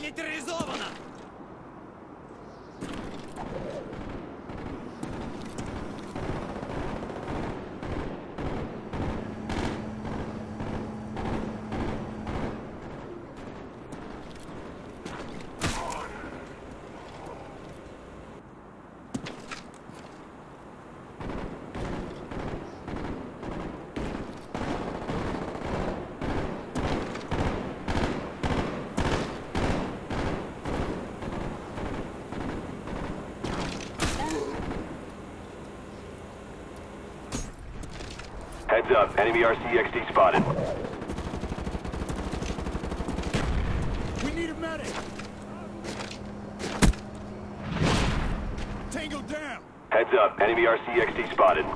Цель нейтрализована! Heads up, enemy RCXD spotted. We need a medic! Tango down! Heads up, enemy RCXD spotted.